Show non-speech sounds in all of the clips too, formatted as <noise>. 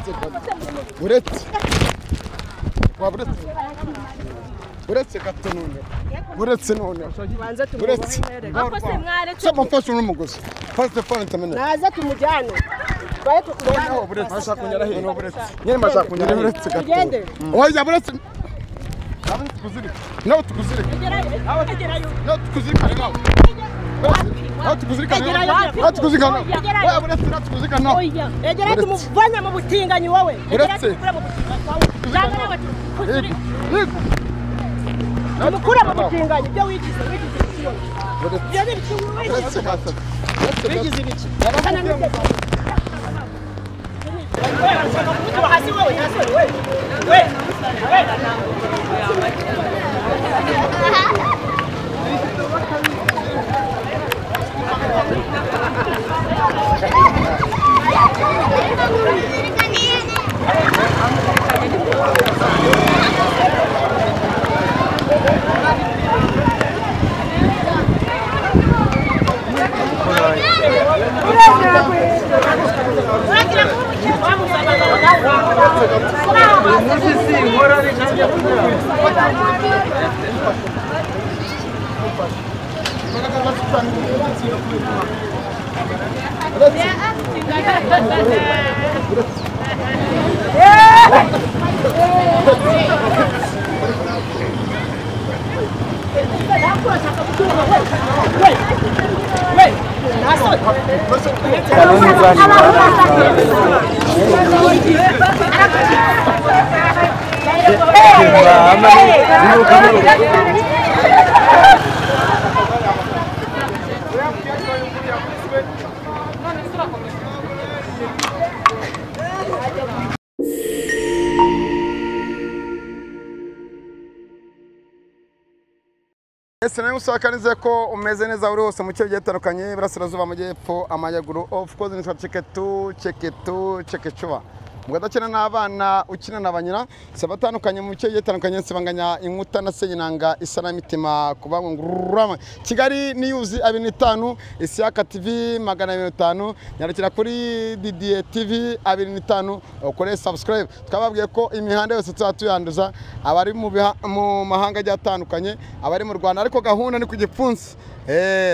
uretse gato uretse waba uretse uretse gato none uretse none banze uretse tumubohere se mwaretse soma mfashe n'umugozi fasi telefone ntamenya naze tumujyane twaye tukubona naho buretse bashaka kunyara hehe no buretse nyine bashaka kunyara hehe uretse gato Tugende. oya buretse nawe tukuzirika nawe tukuzirika nawe tukuzirikane nawe nawe tukuzirikane nawe nawe tukuzirikane nawe oya buretse nawe tukuzirikane nawe egera tumuvanye mu butinganyi wowe Uretse. tumukure mu butinganyi wowe cyangwa nawe Yego, yego. Nawe tumukure mu tukuzirikane nawe. butinganyi ibyo wigize wigize ibiki wowe Buretse. ibyo ni ibiki wigize Uretse gato uretse gato wigize ibiki nawe usakanize ko umeze neza uri hose mu bice bigiye bitandukanye iburasirazuba amajyepfo amajyaguru of course nitwa ceketu ceketu cekecuba. Mu gadakina n'abana ukina na banyina si abatandukanye mu bice bigiye bitandukanye nsibanganya inkuta na senyinanga isa n'imitima ku bangururama kigali niyuzi abiri n'itanu isiyaka tv magana abiri n'itanu nyarukira kuri didiye tv abiri n'itanu ukore subscribe. Twababwiye ko imihanda yose tuzaba tuyanduza abari mu mahanga agiye atandukanye abari mu rwanda. Ariko gahunda ni ku gipfunsi.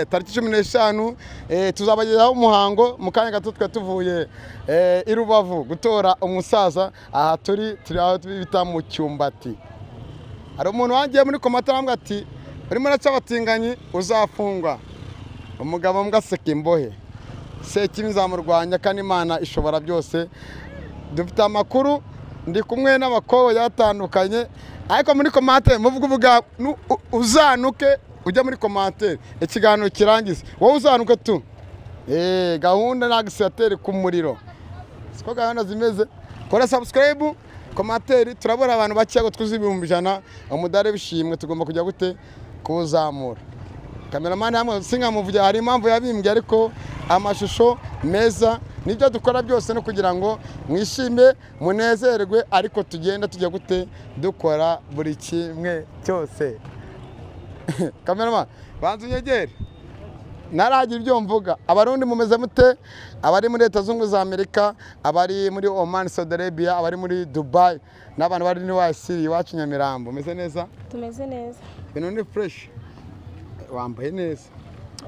Tariki cumi n'eshanu eh, tuzabagezaho umuhango mu kanya gato twari tuvuye eh, i rubavu gutora umusaza. Aha turi turi aho bita mu cyumbati. Hari umuntu wangiye muri komata arambwira ati urimo uraca abatinganyi? Uzafungwa. Umugabo mbwa aseka imbohe. Sekibi nzamurwanya kandi imana ishobora byose. Dufite amakuru ndi kumwe n'abakobwa batandukanye ariko muri komantere muvuga uzanuke ujya muri komantere ikiganiro kirangize wowe uzanuke tu? Eh, gahunda ni agisateri ku muriro. Siko gahunda zimeze? Kora subscribe komateri. Turabura abantu bakeya twuze ibihumbi ijana. Umudari w'ishimwe. Tugomba kujya gute? Kuwuzamura. Kameramani hamwe sinkamuvugira hari impamvu yabimbye ariko amashusho meza. Nibyo dukora byose no kugira ngo mwishime munezerwe ariko tugenda tujya gute? Dukora buri kimwe cyose. <coughs> kameramani banza unyegere ntaragira ibyo mvuga. Abarundi mumeze mute? Abari muri leta zunze za amerika abari muri oman saudi arabia abari muri dubai n'abantu bari ni wasiri iwacu nyamirambo. Umeze neza? Tumeze neza. Ibintu ni fureshi wambaye neza.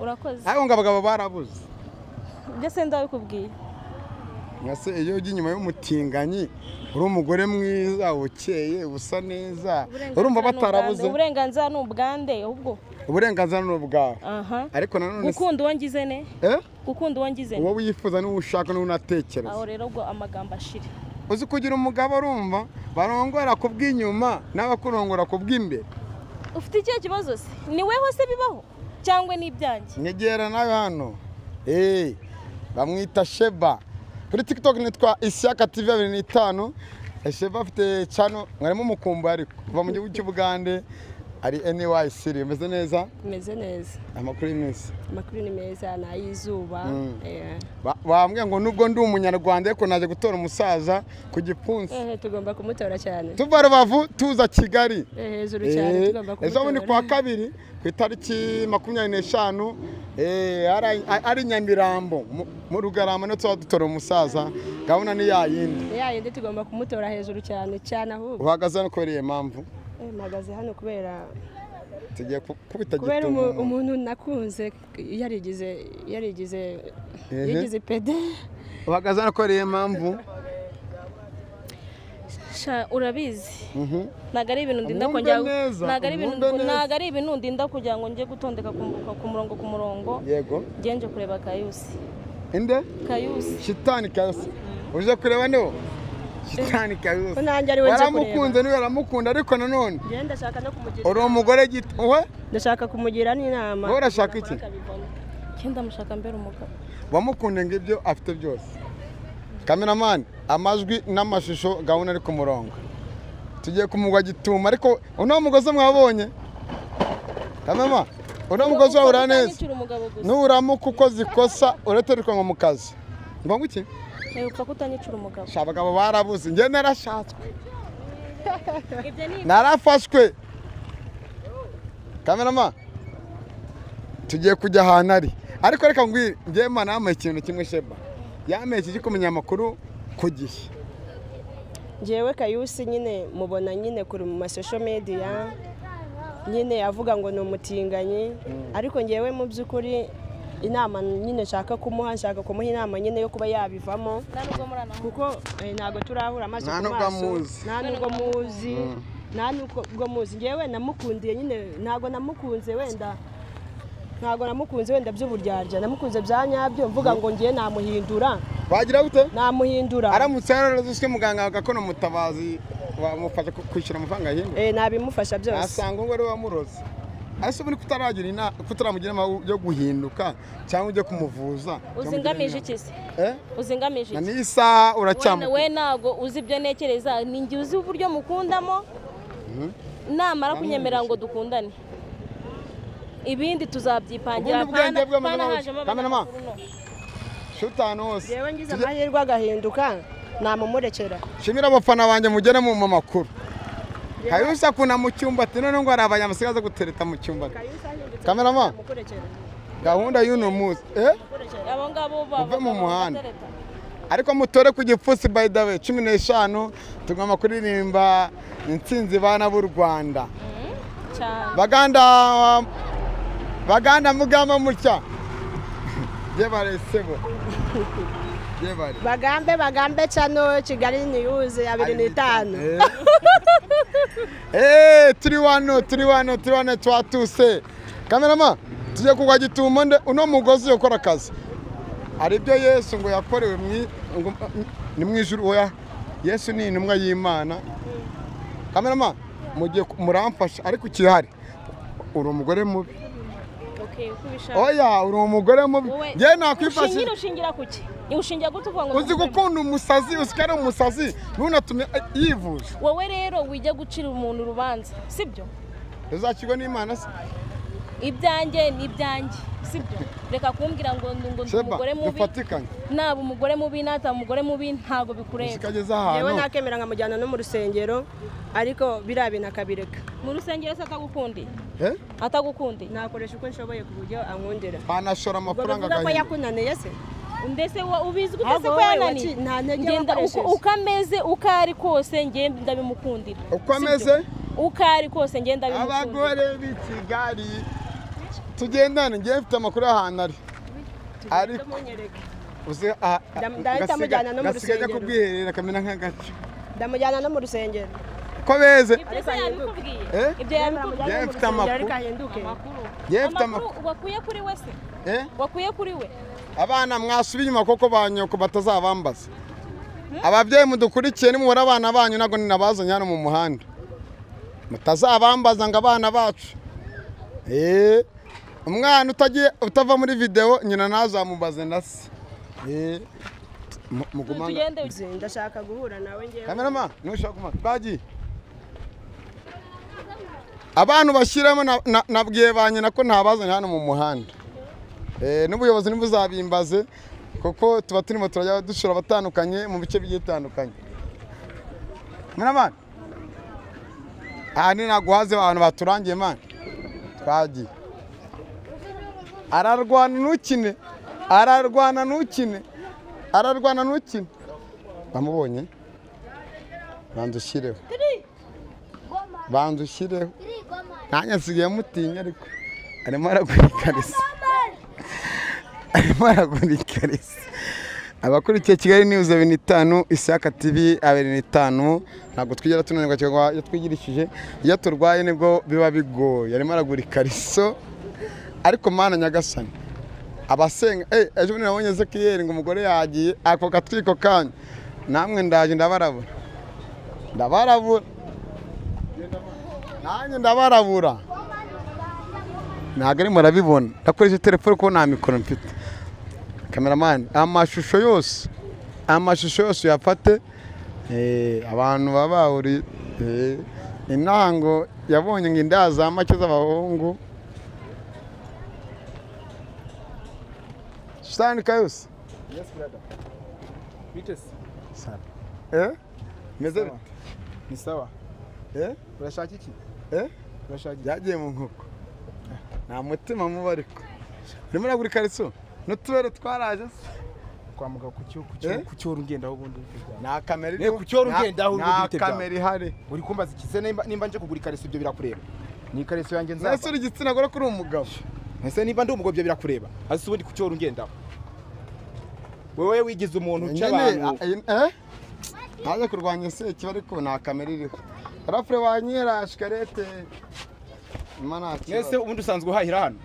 Urakoze. Ariko ngo abagabo barabuze. Ibyo se ndabikubwiye. Nka se iyo ujya inyuma y'umutinganyi uri umugore mwiza ukeye usa neza. Urumva batarabuze. uburenganzira ni ubwande ahubwo uburenganzira ni ubwawe ariko nanone gukunda uwo ngize ne? Eh? gukunda uwo ngize ne? Uwo wifuza n'uwo ushaka n'uwo unatekereza. Aho rero ubwo amagambo ashira uzi kugira umugabo urumva? Barongora ku bw'inyuma n'abakurongora ku bw'imbere ufite ikihe kibazo se? Ni weho se bibaho? Cyangwa ni ibyanjye? Nyegera nawe hano. Eh, bamwita sheba. Kuri tiktok nitwa ishyaka tv abiri n'itanu. Sheba afite cano mwarimo mukumbuye ariko kuva mu gihugu cy'ubugande. Ari NY Siri umeze neza? Meze neza. Amakuru y'iminsi amakuru ni meza ni ay'izuba Mm. eh, bambwiye ngo nubwo ndi umunyarwanda ariko naje gutora umusaza ku gipfunsi eh, tugomba kumutora cyane. Tuva rubavu tuza kigali. Eh, hejuru cyane tugomba ejo bundi kuwa kumutora kabiri ku itariki makumyabiri n'eshanu eh, ari- nyamirambo mu- rugarama ni ho tuba dutora umusaza gahunda ni ya yindi. Ni ya yindi tugomba kumutora hejuru cyane cyane ahubwo. Uhagaze hano kubera iyo mpamvu. Mpagaze hano kubera kubera umuntu nakunze yarigize yarigize yigize pede. Uhagaze hano kubera iyo mpamvu. Sha, urabizi. Mhm. ntabwo ari ibintu ndinda neza, ntabwo ari ibintu ndinda kugira ngo njye gutondeka ku murongo ku murongo. Yego. Njye nje kureba kayusi. Inde? Kayusi. Shitani kayusi. Uje kureba ni ho shitani nje waramukunze ni we aramukunda ariko nanone. Njye ndashaka no kumugira uri umugore gito we? Ndashaka kumugira n'inama. Wowe urashaka iki? Njye ndamushaka mbere umugabo. Wamukunde ngo ibyo afite byose. Kameramani amajwi n'amashusho gahunda ari ku murongo. Tugiye kumugwa gituma ariko uno mugozi mwabonye? Kamema uno mugozi wawura neza utanyicira umugabo gusa. Nuramuka ukoze ikosa uratereka ngo mu kazi. Ngo ngo iki? Ntibupfa kutanyicira umugabo sha abagabo barabuze. Njye narashatswe. <laughs> Narafashwe. Kamerama tugiye kujya ahantu ari. Ariko reka ngwire njye mana yambaye ikintu kimwe sheba. Yambaye iki kumenya amakuru ku gihe. Njyewe kayusi nyine mubona nyine kuri mu masosho mediya nyine avuga ngo ni umutinganyi. Ariko njyewe mu by'ukuri inama nyine nshaka kumuha nshaka kumuha inama nyine yo kuba yabivamo. Kuko eh, ntabwo turahura amaso ku maso. nta nubwo muzi. nta nubwo muzi. Njyewe namukundiye nyine ntabwo namukunze wenda. Ntabwo namukunze wenda by'uburyarya. Namukunze bya nyabyo. Mvuga ngo ngiye namuhindura. Wagira gute? Namuhindura. Aramutse yararozwe muganga agakono mutabazi wamufasha kwishyura amafaranga yindi Eh, nabimufasha byose. Asanga ngo ari we wamuroze. Ese ubu ni kutaragira inama kutaramugira inama yo guhinduka cyangwa ujye kumuvuza. Uzi ngamije iki se? Eh? Uzi ngamije na iki? n'iyi saha we uracyamu we ntabwo uzi ibyo ntekereza. Ni njye uzi uburyo mukundamo. Namara kunyemerera ngo dukundane. Ibindi tuzabyipangira. Ahantu hose. Yewe ngize amahirwe agahinduka namumurekera shimira abafana banjye mugere mu makuru kayusi akunda mu cyumba ati none ngo hari abanyamasigaza gutereta mu cyumba. Kamerama gahunda y'uno munsi eh? Uve mu muhanda. ariko mutore ku gipfusi by the way cumi n'eshanu tugomba kuririmba intsinzi bana b'u rwanda. Cyane baganda baganda mugamba mutya jebare <laughs> sebo jebare <laughs> bagambe bagambe cano kigali niyuzi abiri n'itanu. <laughs> Eh, turi wano turi wano turi wano twatuse. Kamerama tujye kugwa gitumo nde uno mugozi ukora akazi. Hari ibyo yesu ngo yakorewe mwi- ngo- ni mu ijuru oya yesu ni intumwa y'imana. Kamerama mugiye muramfasha ariko ikihari uri umugore mubi. Oya uri umugore mubi. Njyewe nakwifashisha ushingira gute uvuga ngo uzi gukunda umusazi uzi ko ari umusazi ntunatumye yivuza. Wowe rero wijya gucira umuntu urubanza sibyo? Uzakirwa n'imana se? Ibyanjye ni ibyanjye sibyo? Reka kumbwira ngo ngo umugore mubi. dufatikanye. Naba umugore mubi nataba umugore mubi ntabwo bikureba. Yewe ahantu. Nakemera nkamujyana no mu rusengero ariko biriya bintu akabireka. Mu rusengero se atagukundiye Eh? atagukundiye nakoresha uko nshoboye ku buryo ankundira. Banashora ubwo amafaranga bivuga ko agahinda yakunaniye se. Mbese wa- ubizi gute se Ahubwo ko yananiye ngenda uko ameze uko ari kose ngiye ndabimukundira. Uko ameze? Uko ari kose ngiye ndabimukundira. Abagore b'i kigali tugendane ngewe mfite amakuru y'ahantu ari. Ariko Ndamunyereka. uzi aha- Ndam- ndahita gasiga- mujyana no mu gasiga ajya rusengero. kubwiherera akamera nk'agace. Ndamujyana no mu rusengero. Ko beze? Ibyo yabikubwiye? Eh? mfite amakuru. ariko ahinduke. Amakuru Yewe mfite amakuru? Wakuye kuri we se? Eh? wakuye kuri we? Abana mwasubiye inyuma kuko ba nyoko batazabambaza. Ababyeyi mudukurikiye nimubona abana banyu ntabwo ninabazanye hano mu muhanda. Mutazabambaza ngo abana bacu. Eh, umwana utagiye utava muri videwo nyina ntazamubaze na se. Eh, ndashaka guhura nawe ngewe kamerama ntushaka kumara. Twagiye. Abantu bashyiramo na- na- nabwiye ba nyina ko ntabazanye hano mu muhanda. Eh, n'ubuyobozi ntibuzabimbaze kuko tuba turimo turajya dushora abatandukanye mu bice bigiye bitandukanye. Muramana aha ni naguhaze abantu baturangiye mani twagiye. Ararwana ntukine ararwana ntukine ararwana ntukine bamubonye? Banza ushyireho banza ushyireho nsigaye mutinya ariko. Arimo aragura ikarisa arimo <laughs> aragura ikarisa abakurikiye kigali niwuzi abiri n'itanu isaka tv abiri n'itanu. Ntabwo twigera tunanirwa cyangwa iyo twigirishije iyo turwaye ni bwo biba bigoye. Arimo aragura ikariso ariko mana nyagasani abasenga eh ejo bundi nabonye Ezekiyeli ngo umugore yagiye ako gatwiko kanyu. Namwe ndaje ndabarabura. Ndabarabura. Nanjye ndabarabura. Ntabwo ari murabibona ndakoresha telefone kuko nta mikoro mfite. Kameramani amashusho yose amashusho yose uyafate eh, abantu baba bahuri eh, intango yabonye ngo inda za make z'abahungu sitandika yose meze bite? Ni sawa. Urashaka iki? eh? Urashaka iki? byagiye mu nkoko. Nta mutima muba ariko urimo uragura ikariso. N'utubere twaraje se ku ku Eh? ku cyo ugendaho ubundi. nta kamera Ne, ku cyoro nta- ugendaho uri nta kamera ihari Uri kumbaza iki se nimba nje kugura ikariso ibyo birakureba. Ni ikariso yanjye nzaba. uri igitsina gore kuri umugabo Ese nimba ndi umugabo ibyo birakureba. Hasi ubundi ku cyo ugendaho. Wewe wigize umuntu uca nyine abantu. a- eh naje kurwanya se kiba ariko nta kamera iriho rafure wanyera shikarete Mwese ubundi usanzwe uhahira hano.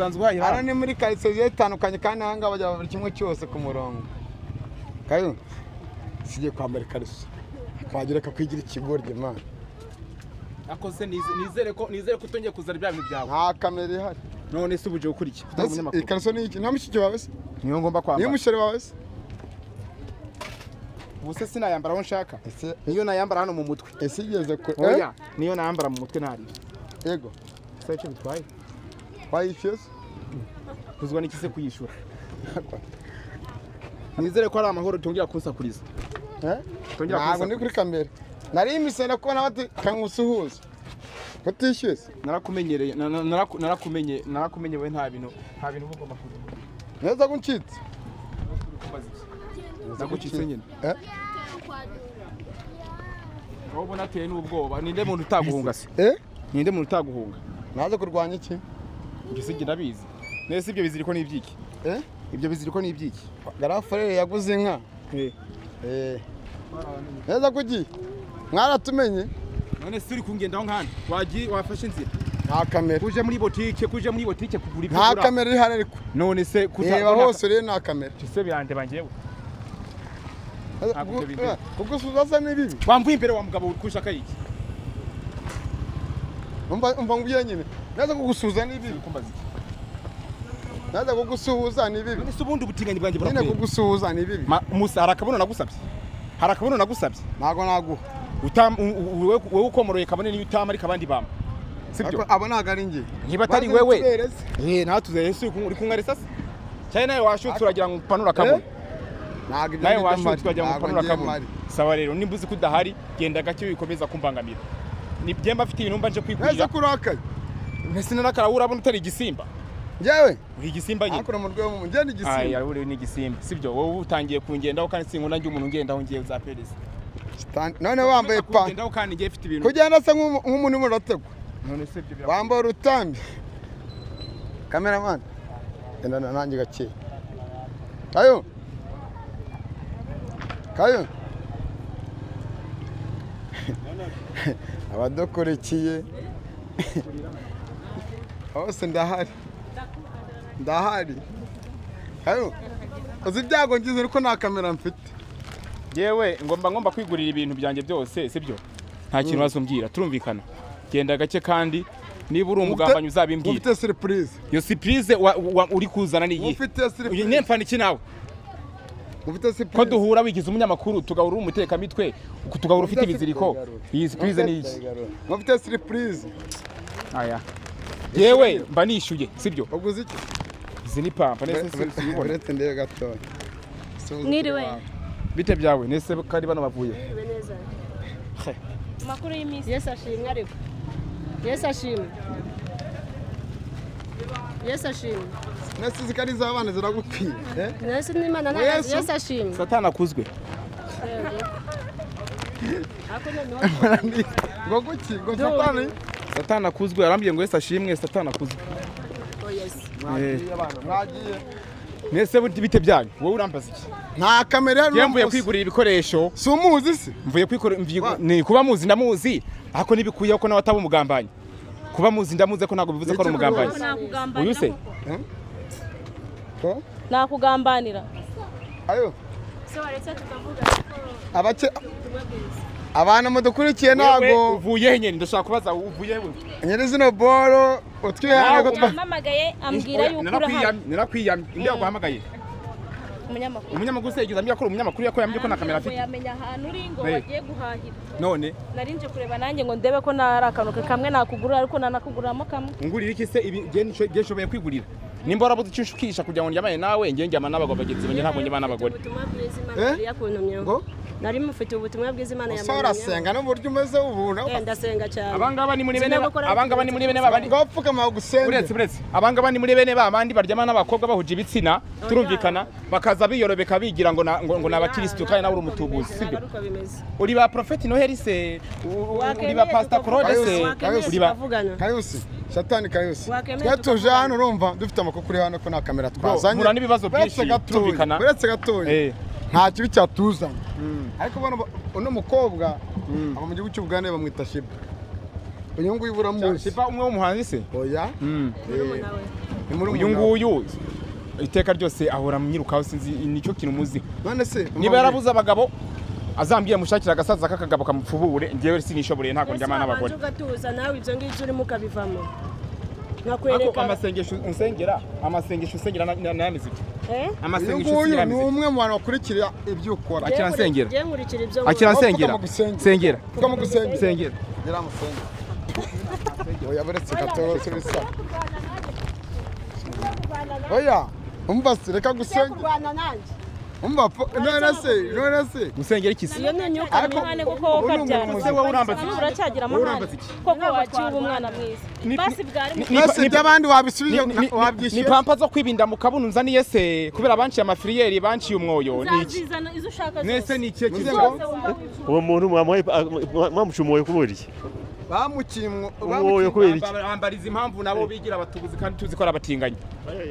Eh Usanzwe uhahira hano ni muri karitsiye zigiye zitandukanye kandi aha ngaha bajya buri kimwe cyose ku murongo. Kayo sigiye kwambara ikariso twagira kakwigira ikigoryi mana akose nize- nizere ko nizere ko utongeye kuzana ibya bintu byawe. nta kamera ihari. None se ubuje gukurikira ikariso ni iki? Nta mushiki wawe se? Niyo ngomba niyo kwambara. wawe se? Ubu se sinayambara aho nshaka. Niyo nayambara hano mu mutwe. ese igeze eh? Oya, niyo nayambara mu mutwe ntari. yego Sai icyo bitwaye. Wayishyuye se Kuzwa n'iki se kuyishura. Nizere ko ari amahoro tongera kunsakuriza. eh ntabwo ndi kuri kamera nari imisenda kubona bati kangusuhuza utishyuye se Narakumenyereye, na- na- naraku- narakumenye, narakumenye we nta bintu, nta bintu ugomba kugira. neza ko ncitse Nagucitse nyine. eh Wowe ubona ateye n'ubwoba, ninde muntu utaguhunga se? eh Ninde muntu utaguhunga? naje kurwanya iki Ibyo si ndabizi. Nese ibyo biziriko ni ibyiki? eh Ibyo biziriko ni ibyiki? garafurere yaguze inka Eh. eh neza ugiye mwaratumenye None se uri kungendaho nkandi? Wagiye wafashe inzira. nta kamera Kuje muri botike, kuje muri botike kugura ibyo nta kamera ihari ariko None se kuta reba hose rero nta kamera Se birande bangewe. Kugusuza se ni bibi Wamvuye imbere wa mugabo uri kushaka iki? umva ngubye nyine neza kugusuhuza ni bibi naza kugusuhuza ni bibi None se ubundi ubutinganyi bwanjye nyine burakureba. kugusuhuza ni bibi Musa hari akabuno nagusabye. Hari akabuno nagusabye. nago naguha Utam wowe ukomoroye kabone niyo utama ariko abandi bama. Sibyo? Abo ntabwo ari njye Niba atari wewe. Eh, nawe tuzeye se uri kumwe sasa Cyane nawe washutse uragira ngo upanura akabuno. Nawe washutse uragira ngo upanura akabuno. Sawa rero nimba uzi ko udahari genda gake wikomeza kumbangamira. Ni byemba afite ibintu mba nje neza kwigurira. ko urakaye Mbese narakara urabona utari igisimba. njyewe? Uri igisimba nyine. hakura mu rwego mu njye ni Aya igisimba uri ni igisimba. Sibyo? Wowe utangiye kungendaho kandi sinkunda njye umuntu ungendaho ngiye za pereza. Stand- none wambaye pa kugenda nk'umu- nk'umuntu urimo urategwa. Wambaye urutambi. Kameramani genda na- nanjye gake. Kayo. Kayo. Abadukurikiye hose ndahari ndahari kayo uzi ibyago ngize ariko nta kamera mfite. Yewe ngomba ngomba kwigurira ibintu byanjye byose sibyo? Nta kintu wazumbwira turumvikana. Genda gake kandi niba uri umugambanyi uzabimbwira ufite surprise. Iyo wa- uri kuzana ni iyihe? Ufite iki nawe? Ko duhura wigize umunyamakuru tugahura uri umutekamitwe tugahura ufite ibiziriko? iyi surprise ni iki mufite surprise. Aya. Yewe mba nishyuye sibyo? Uguze iki? Izi ni pampa nese si- si- ubona. uretse ndebe gatoya Mwiriwe. bite byawe nese kari bano bavuye? Amakuru y'iminsi yesu ashimwe ariko. Yesu ashimwe. Yesu ashimwe. Nese izi kari z'abana ziragukwiye yesu n'imana ntazi yesu. Ashimwe. Satani akuzwe. <laughs> <laughs> Ngo guki ngo satani? Satani akuzwe arambwiye ngo yese ashimwe satani akuzwe oh abana mwagiye nese bite bite byanyu? Wowe urambaza iki? Nta kamera njye mvuye kwigurira ibikoresho. Si umuzi se? Mvuye Wa- ni kuba muzi ndamuzi. Ariko ntibikuyeho ko nawe ataba umugambanyi. Kuba muzi ndamuzi ko ntabwo bivuze ko ari umugambanyi. uyu se? Ko? nakugambanira. Ayo. So waretse tukavuga. Abake abantu mudukurikiye ntabwo uvuye he nyine ndashaka kubaza uvuye he nyiri zino boro utwihane ko twa yampamagaye ambwira yuko urahari narakwiyamye narakwiyamye indi yaguhamagaye umunyamakuru umunyamakuru se ko uri umunyamakuru yakoyambye ko na kamera afite yamenya ahantu uri ngo Hey. bagiye guhahira none nari nje kureba nanjye ngo ndebe ko nari akantu kamwe nakugurira ariko nanakuguramo kamwe ngurira iki se ibi ngiye nshoboye kwigurira nimba warabuze icyo ushukisha kugira ngo njyamane nawe ngiye njyama n'abagabo bagenzi banjye ntabwo njyama n'abagore Eh? ngo nari mufite ubutumwa bwiza imana ese yamuntumyeho urasenga n'uburyo umeze ubu Eh, ndasenga cyane. Abangaba ni muri bene abangaba ni muri bene babandi ngo wapfukama gusenge uretse uretse. Abangaba ni muri bene babandi baryama n'abakobwa bahuje ibitsina turumvikana bakaza biyorobeka bigira ngo ngo ni abakirisitu kandi nawe uri umutubuzi sibyo? uri ba profeti noheli se? Uri ba pastor claude se? uri ba kayusi. shatani kayusi. Twe tuje hano urumva dufite amakuru kuri hano ko nta kamera twazanye. mpura n'ibibazo byinshi, gatoya, turumvikana. uretse gatoya Eh. Nta kibi cyatuzanye. Ariko ubona uno mukobwa aba mu gihugu cy'ubugande bamwita shiba. Uyu nguyu buramuzi shipa umwe w'umuhanzi se oya. Uyu nguyu iteka ryose ahora mwirukaho sinzi ni cyo kintu muzi. None se niba yarabuze abagabo azambwiye mushakira agasaza k'akagabo kamupfubure njyewe sinishoboreye ntabwo njyama n'abagore. nawe ibyo ngibyo urimo ukabivamo? Ariko nkakwereka amasengesho nsengera. Amasengesho nsengera na- na- nayamize iki Eh? amasengesho nguyu nsengera ni umwe mu bantu bakurikira ibyo ukora. Akira nsengera. akira nsengera. Gusengera. nsengera Apfukama gusengera. nsengera gira amusenge <laughs> oya buretse gatoya bisa oya. umva reka nanjye. Umva none se none se gusengera iki se iyo ni imyuka Ariko- mibi umwana koko wowe ukabyara se wowe urambaza iki? Uracyagira amahane. Koko waciye uba umwana mwiza basi bwari mwese by'abandi wabisubije Ni- ni- pampa zo kwibinda mu kabuno. Nzaniye se kubera banciye amafiriyeri banciye umwoyo. Ni iki? Nzazizana izo ushaka mwese zose ni ikihe wifuza uwo muntu mwamuhaye mwamucumuye kubera iki? Iki bambariza impamvu nabo bigira abatubuzi kandi tuzi ko ari abatinganyi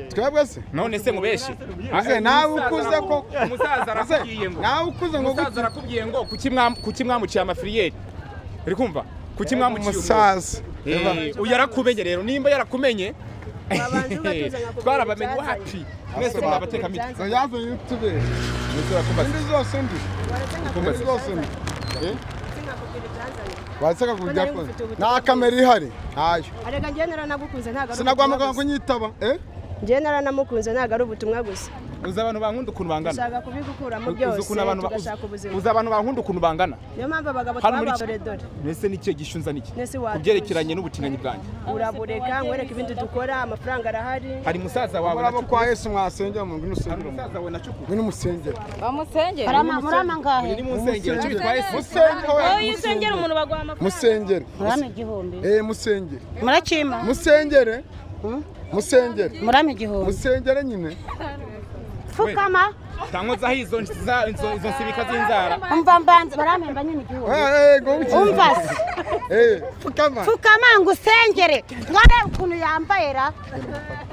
twebwe se none se mubeshe Ese nawe ukuze ko umusaza arakubwiye ngo nawe ukuze ngo umusaza arakubwiye ngo kuki mwa- kuki mwamuciye amafiriyeri uri kumva kuki mwamuciye umusaza Eh, uyu yarakumenye rero nimba yarakumenye twarabamenye wapi mwese muri abatekamitwe urakumbaza indi zose ndi zose ndi ibyazanye. waseka ku Ko nari byakoze ngufite ubutumwa nta kamera ihari. Ntayo arega njyewe naranagukunze ntabwo ari gusa. kunyitaba eh? Njyewe naranamukunze ntabwo ari ubutumwa gusa. Uzi abantu bankunda ukuntu bangana? Ushaka kubigukuramo byose tugashaka ubuzima. Uzi abantu bankunda ukuntu bangana? Niyo mpamvu abagabo Hano dore twababure dore. mbese n'ikihe gishunza niki Nese ku watuje. byerekeranye n'ubutinganyi bwanjye urabureka nkwereke ibindi dukora amafaranga arahari. Hari musaza wawe na kwa yesu mwasengera mu ngwino hari usengera musaza wawe na cuku ngwino umusengera bamusengera murama ngahe? Ni musengera cyo bitwa yesu. Musengera oya usengera umuntu baguha amafaranga. Musengera murama igihumbi. Eh musengera murakima. Musengere. Musengere. Murame igihumbi. Musengere nyine <laughs> pfukama tankozaho izo nza- izo nsibika z'inzara umva mbanza baramemba nyine eh uki umva. Se eh fukama pfukama ngo usengere ngone ukuntu yambaye ra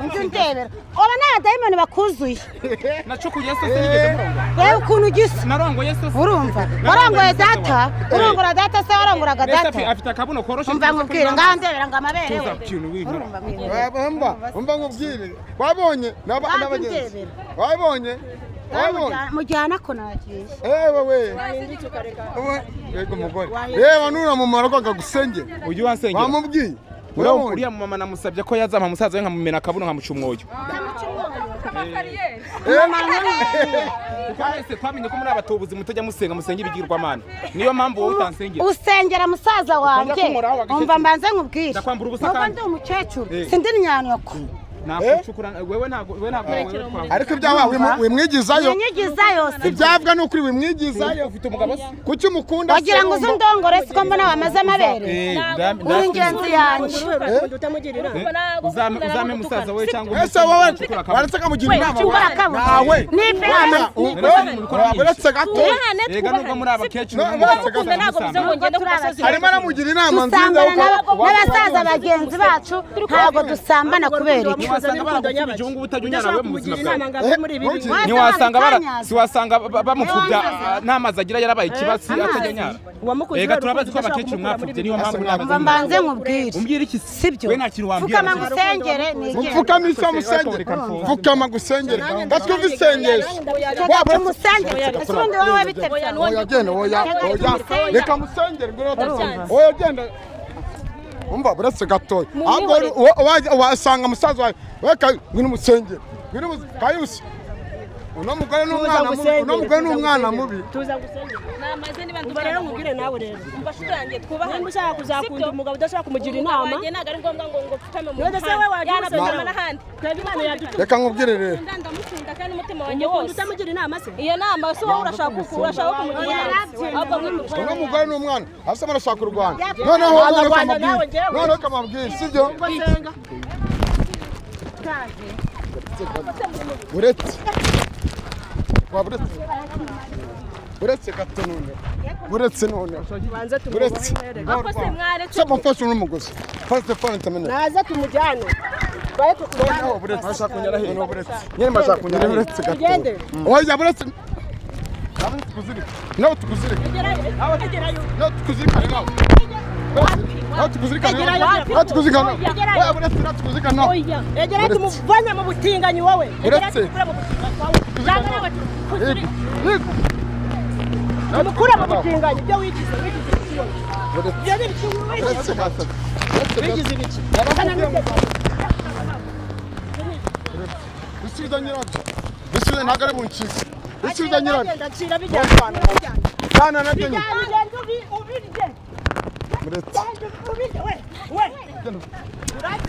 inzu ndebera oba ni abadayimoni bakuzuye <laughs> na cuku yesu se nigeze murongora reba ukuntu ugisa narongo yesu se urumva? Warongoye data? Urongora data se warongoraga data? afite akabuno koroshe umva nkubwire ngaho ndebera ngo amabere urumva mwihera umva nkubwire wabonye n'abagenzi wabonye mujyana ko nagiye ewe we wahindutse ukareka. Yego umugore. Reba nuramumara ko akagusengera ujye uhansengera wamubwiye? Uriya mumama namusabye ko yazampa musaza we nkamumena akabuno nkamuca umwoyo twese twamenye ko muri abatubuzi mutajya musenga musenga ibigirwamana. Niyo mpamvu wowe utansengera. Usengera musaza wanjye. umva mbanze nkubwire. Ndakwambura ubusa kandi. ndi umukecuru. Eh. sindi nyanyoko nakucukura wewe ntabwo wewe ntabwo wewe twawe ariko ibyaha wimu- wimwigizayo. Ibyavuga ni ukuri wimwigizayo. Ufite umugabo se? Kuki umukunda wagira ngo uzi ndongore siko mbona wamaze amabere? Eh, uri ingenzi yanjye. inama uzame musaza we cyangwa ese wowe? waretse akamugira inama nawe? Nipera uretse gato. Ega nubwo muri abakecuru No, muri uretse abakobwa ntabwo bivuze ngo ngende ku gasozi arimo aramugira inama nziza n'abasaza bagenzi bacu ntabwo dusambana kubera iki ntiwasanga barakupfubya igihugu utajya unyara we mu buzima bwawe inama ngo ave muri ibi bintu ntiwasanga bara siwasanga ba- bamupfubya ah, nta mazi agira yarabaye ikibasi atajya anyara uwamukuze ega turabazi ko abakecuru mwapfubye niyo mpamvu mva ntabwo mbanze nkubwire umbwira iki sibyo we nta kintu wambwira pfukama ngusengere nigende mupfukame isi musengere pfukama gusengere gatwumva isengesho Reka tumusengere ese ubundi wowe bite byawe oya genda oya oya reka musengere ngwino tumusengere. oya genda umva buretse gatoya. Ahubwo wa- wa- wasanga musaza wawe. Weka ngwino umusengere ngwino umus- kayusi uno mugore ni umwana mubi. Tuza gusengera. Namaze niba umva rero nkubwire nawe rero. Umva nshuti yanjye twubahane nimba ushaka kuzakunda umugabo udashaka kumugira inama. ntabwo ari ngombwa ngo ngo pfukame mu yanapfukama inama? n'ahandi. Reka nkubwire rero. Ndamukunda kandi n'umutima wanjye wose. utamugira inama se? Iyo nama si wowe urashaka urashaka kumugira inama uno mugore ni umwana asa murashaka u rwanda noneho noneho kamabwire. sibyo uretse. Waba uretse uretse gato none. Uretse none. Banze uretse. se mufashe n'umugozi fase telefone ntamenye naze tumujyane noneho buretse bashaka kunyara hehe noneho buretse nyine bashaka kunyara uretse gato oya buretse nawe tukuzirika nawe tukuzirika nawe tukuzirikane nawe nawe tukuzirikane nawe nawe tukuzirikane nawe oya buretse nawe tukuzirikane nawe egera tumuvanye mu butinganyi wowe egera Uretse. tumukure mu butinganyi wawe cyangwa nawe. Yego, yego. tumukure mu butinganyi ibyo wigize wigize ibiki wowe Buretse. ibyo ni ibiki wigize uretse gato uretse gato wigize ibiki bisubiza nyirabyo bisubiza ntabwo ari buncike bisubiza nyirabyo ndacira bijyanye cyane na byo nyine Ugende ubi- ubirye buretse Ugende ubirye we we urazi we utancira va hano va hano va hano wibaze Va hano. igisubizo wibaze va hano cyangwa nawe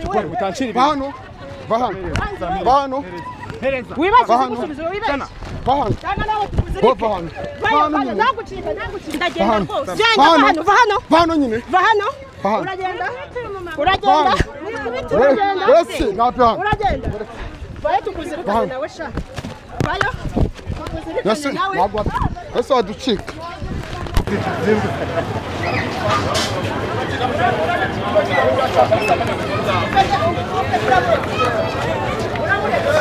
Go, tukuzirike va hano va vayo hano vayo nyine nagucika nagucika va ndagenda hano rwose va genda va hano hano va hano va hano nyine. Va hano va hano uragenda Va uragenda hano. uragenda uretse ntabyo hano uragenda vayo tukuzirikane hano. nawe sha vayo Yasi, tukuzirikane nawe. Ntabwo ese waducika urahinduka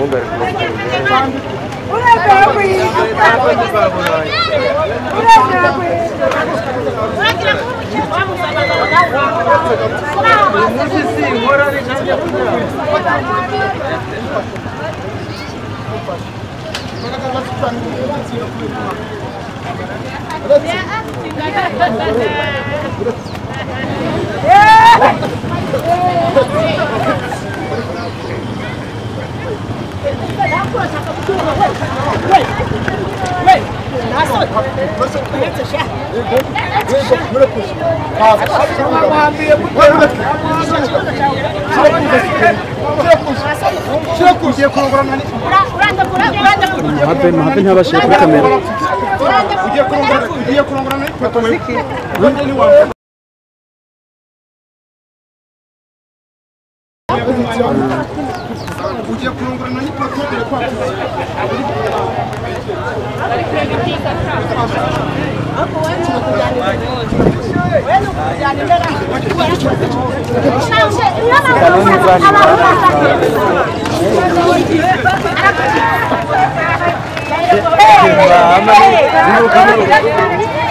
Lumber. O legal é isso, O legal é isso. Müzesi, morali can yapacağım. Yeah! Ngiye kumara akabuno kamena umuntu tuzagusira mu yewe wana we nagusiramura Amugusha. nagusiramura ugiye kurongora na ipoto ugiye kurungurana n'ipatobere kwa Hey!